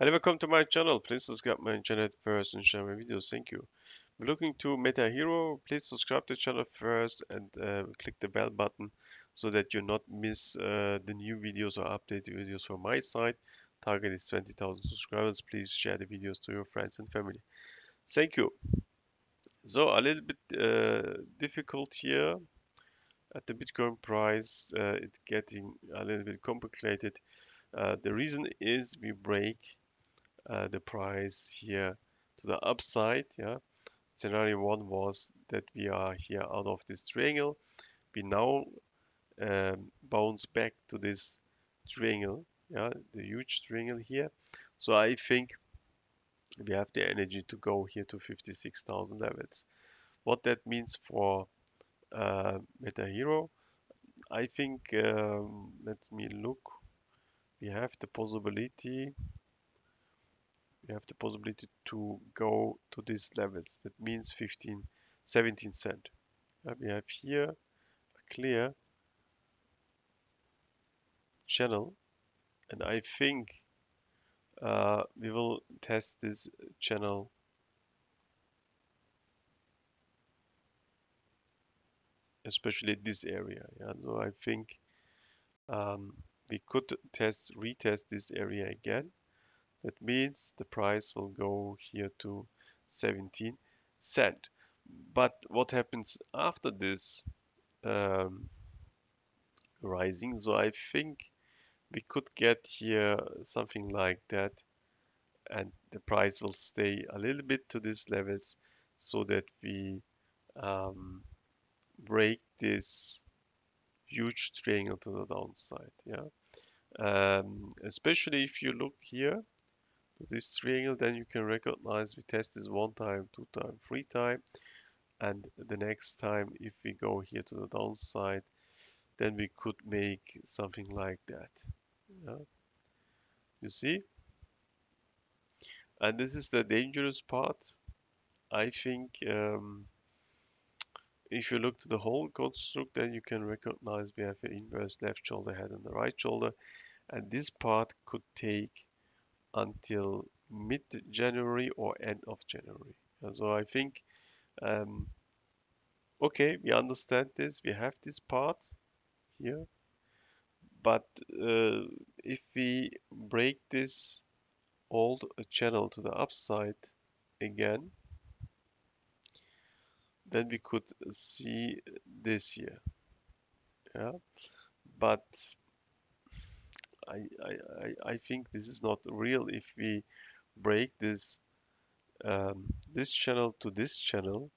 Hello, welcome to my channel. Please subscribe my channel first and share my videos. Thank you. We're looking to Meta Hero. Please subscribe to the channel first and uh, click the bell button so that you not miss uh, the new videos or updated videos from my side. Target is 20,000 subscribers. Please share the videos to your friends and family. Thank you. So a little bit uh, difficult here at the Bitcoin price. Uh, it's getting a little bit complicated. Uh, the reason is we break uh, the price here to the upside. Yeah, scenario one was that we are here out of this triangle. We now um, bounce back to this triangle. Yeah, the huge triangle here. So I think we have the energy to go here to 56,000 levels. What that means for uh, Meta Hero, I think, um, let me look. We have the possibility we have the possibility to go to these levels. That means 15, 17 cent. Uh, we have here a clear channel and I think uh, we will test this channel especially this area yeah so I think um, we could test retest this area again that means the price will go here to 17 cent. But what happens after this um, rising? So I think we could get here something like that and the price will stay a little bit to these levels so that we um, break this huge triangle to the downside yeah um, especially if you look here this triangle then you can recognize we test this one time two time three time and the next time if we go here to the downside then we could make something like that. Yeah. you see? And this is the dangerous part. I think um, if you look to the whole construct then you can recognize we have an inverse left shoulder head and the right shoulder. And this part could take until mid-January or end of January. And so I think, um, okay, we understand this, we have this part here, but uh, if we break this old channel to the upside again, then we could see this here. Yeah, but I, I, I think this is not real. If we break this um, this channel to this channel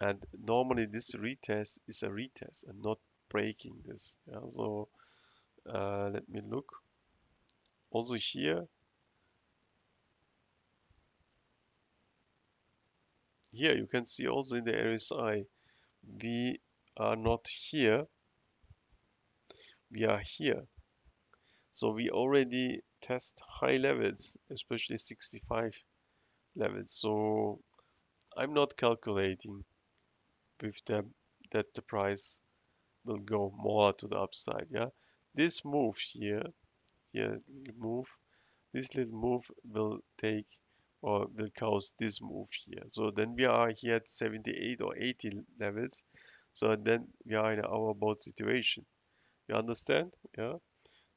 and normally this retest is a retest and not breaking this. Yeah, so uh, let me look. Also here here you can see also in the RSI we are not here. We are here so we already test high levels, especially 65 levels. So I'm not calculating with them that the price will go more to the upside. Yeah, this move here, here move, this little move will take or will cause this move here. So then we are here at 78 or 80 levels. So then we are in overbought situation. You understand? Yeah.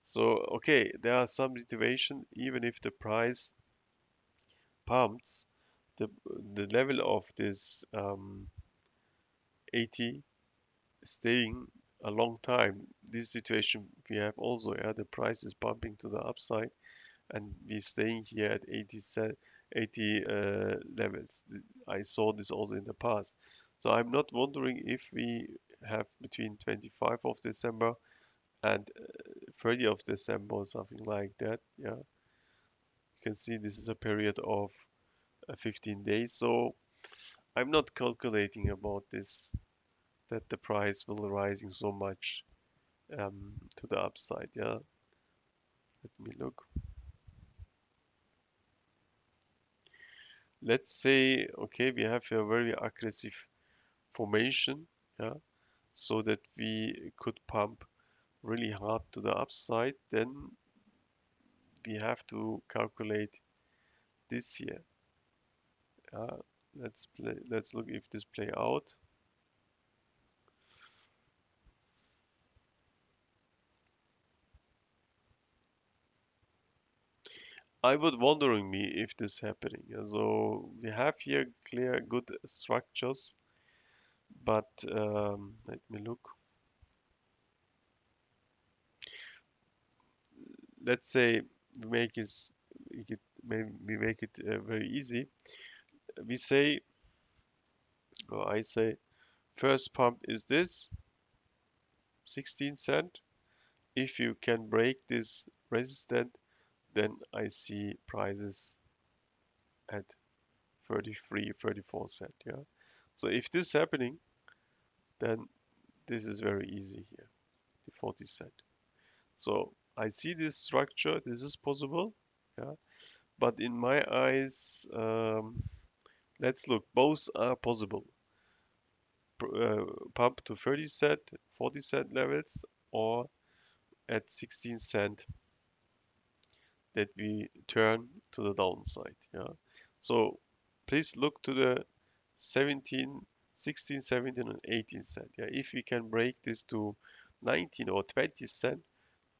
So, okay, there are some situation, even if the price pumps, the, the level of this um, 80 staying a long time. This situation we have also, yeah, the price is pumping to the upside and we're staying here at 80, 80 uh, levels. I saw this also in the past. So I'm not wondering if we have between 25 of December and 30th uh, of December, something like that. Yeah, you can see this is a period of uh, 15 days. So I'm not calculating about this that the price will rising so much um, to the upside. Yeah, let me look. Let's say okay, we have a very aggressive formation. Yeah, so that we could pump really hard to the upside, then we have to calculate this here. Uh, let's play, let's look if this play out. I would wondering me if this happening. So we have here clear good structures, but um, let me look. Let's say we make it, we make it uh, very easy. We say, or I say, first pump is this 16 cent. If you can break this resistance then I see prices at 33, 34 cent. Yeah. So if this is happening, then this is very easy here, the 40 cent. So I see this structure. This is possible. Yeah. But in my eyes, um, let's look. Both are possible. Uh, pump to 30 cent, 40 cent levels, or at 16 cent that we turn to the downside. Yeah. So please look to the 17, 16, 17, and 18 cent. Yeah. If we can break this to 19 or 20 cent,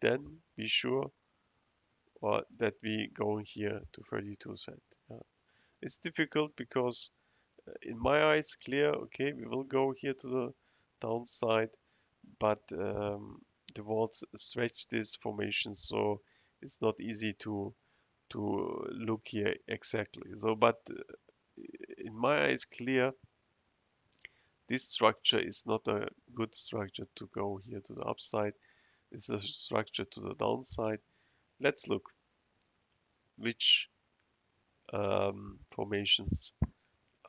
then be sure or that we go here to 32 cent. Yeah. It's difficult because uh, in my eyes clear, okay, we will go here to the downside, but um, the walls stretch this formation so it's not easy to to look here exactly. So, but uh, in my eyes, clear this structure is not a good structure to go here to the upside. It's a structure to the downside. Let's look which um, formations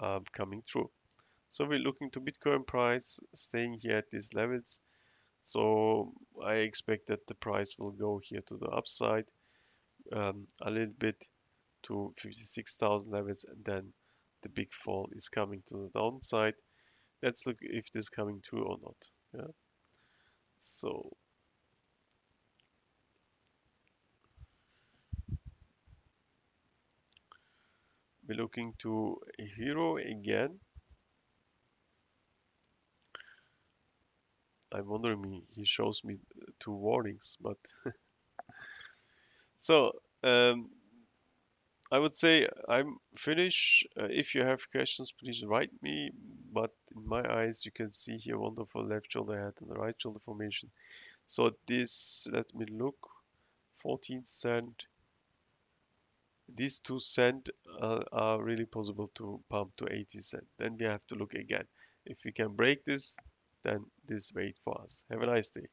are coming through. So we're looking to Bitcoin price staying here at these levels. So I expect that the price will go here to the upside um, a little bit to 56,000 levels and then the big fall is coming to the downside. Let's look if this is coming true or not. Yeah. So looking to hero again. I'm wondering he shows me two warnings, but so um, I would say I'm finished. Uh, if you have questions, please write me. But in my eyes, you can see here wonderful left shoulder head and the right shoulder formation. So this, let me look, 14 cent. These two cent uh, are really possible to pump to 80 cent. Then we have to look again. If we can break this, then this wait for us. Have a nice day.